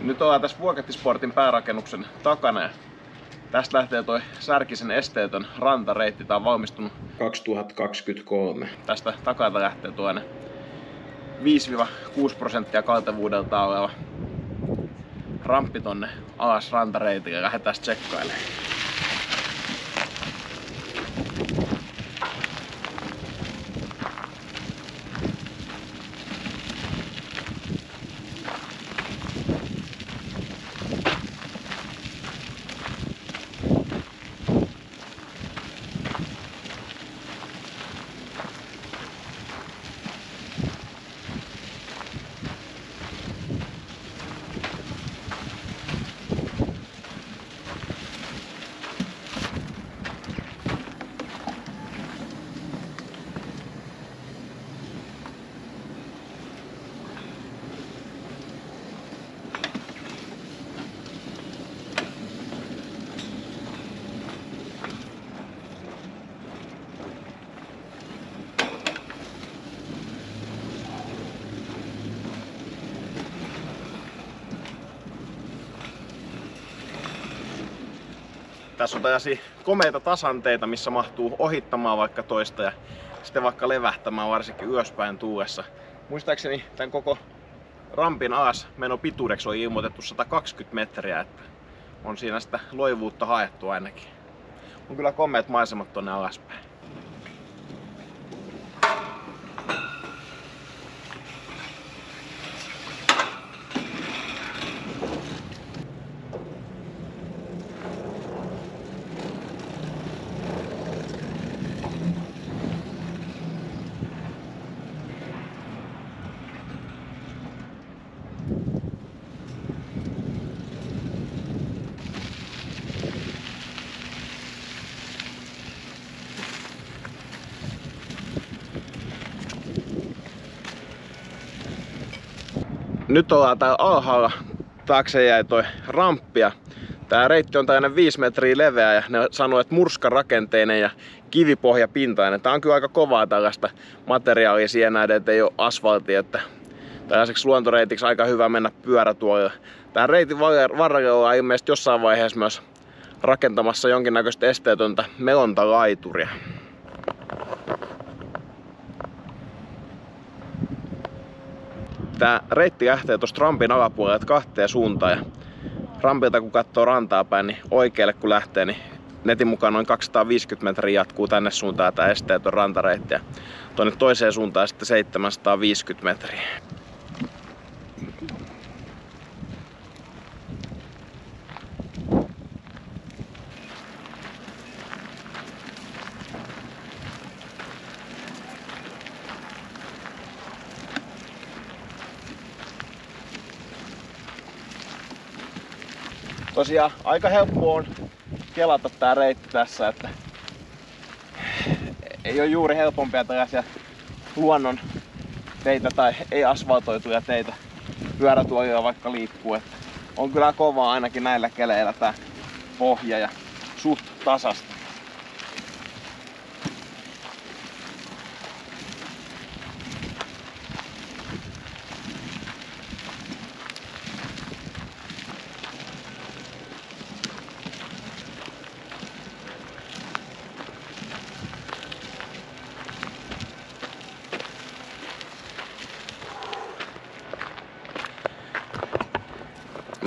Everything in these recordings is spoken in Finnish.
Nyt ollaan tässä Vuokettisportin päärakennuksen takana tästä lähtee toi Särkisen esteetön rantareitti. Tää on valmistunut 2023. Tästä takaa lähtee tuo 5-6 prosenttia kaltevuudelta oleva ramppi tonne alas rantareitille ja lähdetään tsekkailemaan. Tässä on tällaisia komeita tasanteita, missä mahtuu ohittamaan vaikka toista ja sitten vaikka levähtämään varsinkin ylöspäin tuuessa. Muistaakseni tämän koko rampin aas meno pituudeksi on ilmoitettu 120 metriä, että on siinä sitä loivuutta haettu ainakin. On kyllä komeet maisemat tonne alaspäin. Nyt ollaan täällä alhaalla. Taakse jäi toi ramppia. Tää reitti on tällainen 5 metriä leveä ja ne sanoo, että murskarakenteinen ja kivipohjapintainen. Tää on kyllä aika kovaa tällaista materiaalia siihen nähden, että ei ole asfaltia, että tällaiseksi luontoreitiksi aika hyvä mennä pyörätuolilla. Tää reitin varrella ollaan ilmeisesti jossain vaiheessa myös rakentamassa jonkinnäköistä esteetöntä melontalaituria. Tää reitti lähtee tuosta rampin alapuolelta kahteen suuntaan ja rampilta kun katsoo rantaa päin, niin oikealle kun lähtee, niin netin mukaan noin 250 metriä jatkuu tänne suuntaan tämä esteetön rantareitti ja tuonne toiseen suuntaan sitten 750 metriä. Tosiaan aika helppo on kelata tää reitti tässä, että ei ole juuri helpompia tällaisia luonnon teitä tai ei asfaltoituja teitä pyörätuolilla vaikka liikkuu. Että on kyllä kovaa ainakin näillä keleillä tää pohja ja suht tasasta.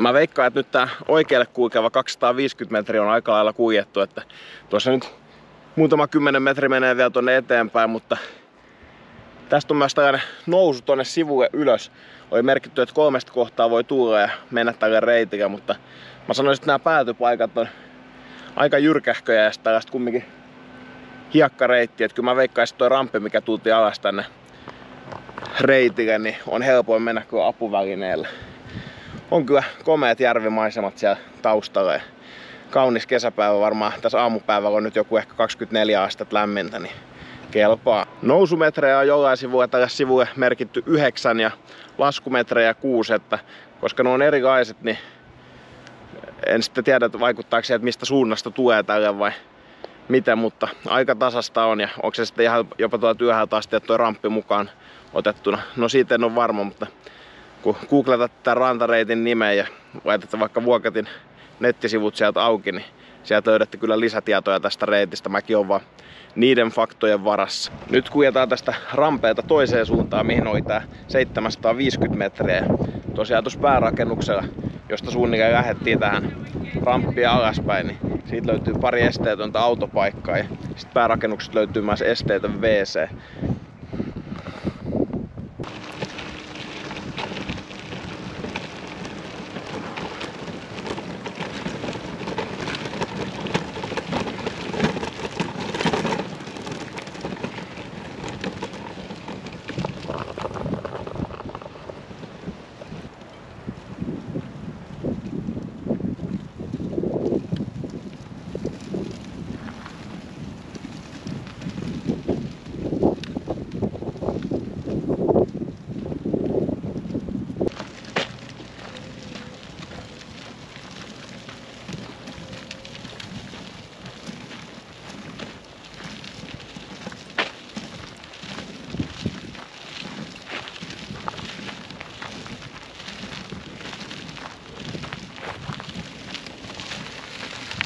Mä veikkaan, että nyt tää oikealle kulkeva 250 metriä on aika lailla kuljettu, että tuossa nyt muutama kymmenen metri menee vielä tonne eteenpäin, mutta tästä on myös tällainen nousu tonne sivulle ylös. Oli merkitty, että kolmesta kohtaa voi tulla ja mennä tälle reitille, mutta mä sanoisin, että nämä päätypaikat on aika jyrkähköjä ja tällaista kumminkin hiekkareitti, että kyllä mä veikkaisin, että toi ramppi, mikä tultiin alas tänne reitille, niin on helpoin mennä kuin apuvälineellä on kyllä komeat järvimaisemat siellä taustalla. Kaunis kesäpäivä varmaan. Tässä aamupäivällä on nyt joku ehkä 24 astetta lämmintä, niin kelpaa. Nousumetrejä on jollain sivulla tällä sivulle merkitty 9 ja laskumetrejä 6, että koska ne on erilaiset, niin en sitten tiedä, että vaikuttaako se, että mistä suunnasta tulee tälle vai miten, mutta aika tasasta on ja onko se sitten ihan jopa tuolta ylhäältä asti, että tuo ramppi mukaan otettuna. No siitä en ole varma, mutta kun googletat tätä rantareitin nimeä ja laitatte vaikka Vuokatin nettisivut sieltä auki, niin sieltä löydätte kyllä lisätietoja tästä reitistä. Mäkin on vaan niiden faktojen varassa. Nyt kuljetaan tästä rampeelta toiseen suuntaan, mihin oli tää 750 metriä. Tosiaan tuossa päärakennuksella, josta suunnilleen lähettiin tähän ramppia alaspäin, niin siitä löytyy pari esteetöntä autopaikkaa ja sitten päärakennuksesta löytyy myös esteetön WC.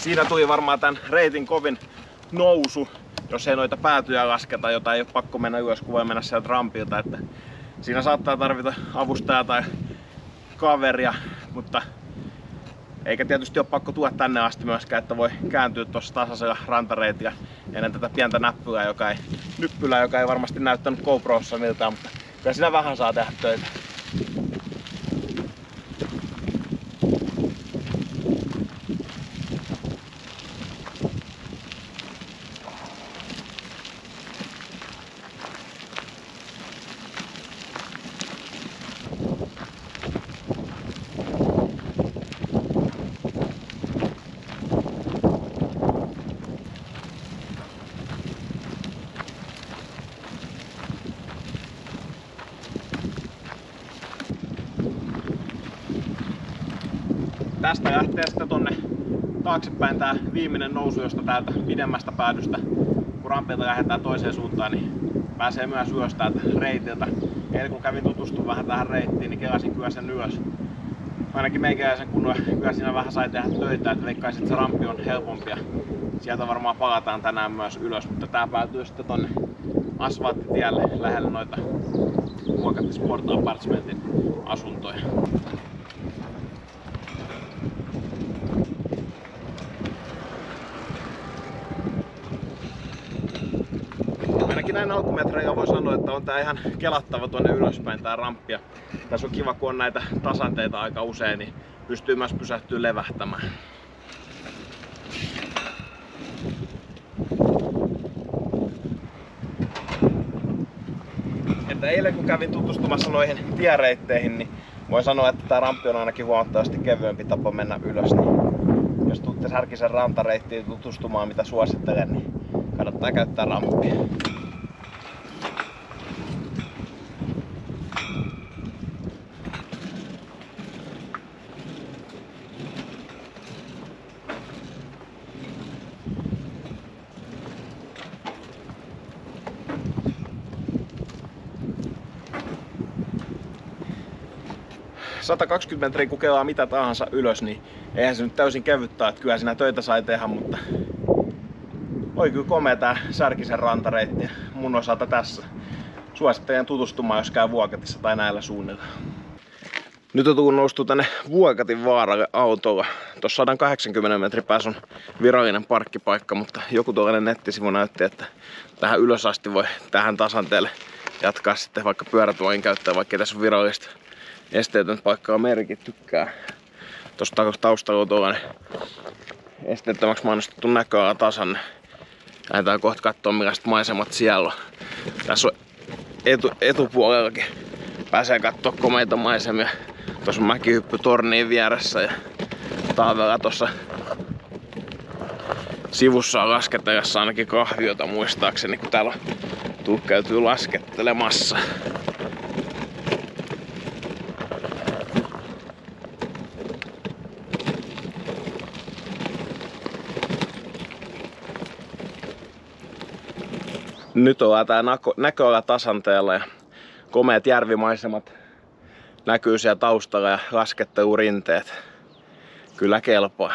Siinä tuli varmaan tämän reitin kovin nousu, jos ei noita päätyjä lasketa, jota ei ole pakko mennä ylös, kun voi mennä sieltä rampilta. Että siinä saattaa tarvita avustajaa tai kaveria, mutta eikä tietysti ole pakko tuoda tänne asti myöskään, että voi kääntyä tuossa tasaisella rantareitillä ennen tätä pientä näppylää, joka ei, nyppylää, joka ei varmasti näyttänyt GoProssa miltään, mutta kyllä siinä vähän saa tehdä töitä. Tästä lähtee sitten tonne taaksepäin tää viimeinen nousu, josta täältä pidemmästä päädystä, kun rampilta lähdetään toiseen suuntaan, niin pääsee myös ylös täältä reitiltä. Eilen kun kävin tutustumaan vähän tähän reittiin, niin kelasin kyllä sen ylös. Ainakin meikäläisen kun kyllä siinä vähän sai tehdä töitä, että veikkaisin, että se rampi on helpompi sieltä varmaan palataan tänään myös ylös, mutta tää päätyy sitten tonne asfalttitielle lähelle noita Vuokatti Sport Apartmentin asuntoja. Näin alkumetreillä voi sanoa, että on tää ihan kelattava tuonne ylöspäin tää ramppi. tässä on kiva, kun on näitä tasanteita aika usein, niin pystyy myös pysähtyä levähtämään. Että eilen kun kävin tutustumassa noihin tiereitteihin, niin voi sanoa, että tämä ramppi on ainakin huomattavasti kevyempi tapa mennä ylös. Niin jos tuutte Särkisen rantareittiin tutustumaan, mitä suosittelen, niin kannattaa käyttää ramppia. – 120 metriä kukelaa mitä tahansa ylös, niin eihän se nyt täysin kevyttää, että kyllä siinä töitä sai tehdä, mutta oli kyllä komea tää Särkisen rantareitti mun osalta tässä. Suosittelen tutustumaan, jos käy Vuokatissa tai näillä suunnilla. Nyt on tullut noustu tänne Vuokatin vaaralle autolla. Tuossa 180 metrin päässä on virallinen parkkipaikka, mutta joku tuollainen nettisivu näytti, että tähän ylös asti voi tähän tasanteelle jatkaa sitten vaikka pyörätuolin käyttää, vaikka tässä on virallista esteetön paikkaa merkittykään. Tuossa taustalla on tuollainen esteettömäksi mainostettu näköala tasanne. Lähdetään kohta katsoa millaiset maisemat siellä on. Tässä on etu, etupuolellakin pääsee katsoa komeita maisemia. Tuossa on mäkihyppy torniin vieressä ja Taavella tuossa sivussa on laskettelessa ainakin kahviota muistaakseni, kun täällä on tuhkeutuu laskettelemassa. Nyt ollaan tää näköala tasanteella ja komeat järvimaisemat näkyy siellä taustalla ja laskettelurinteet. Kyllä kelpaa.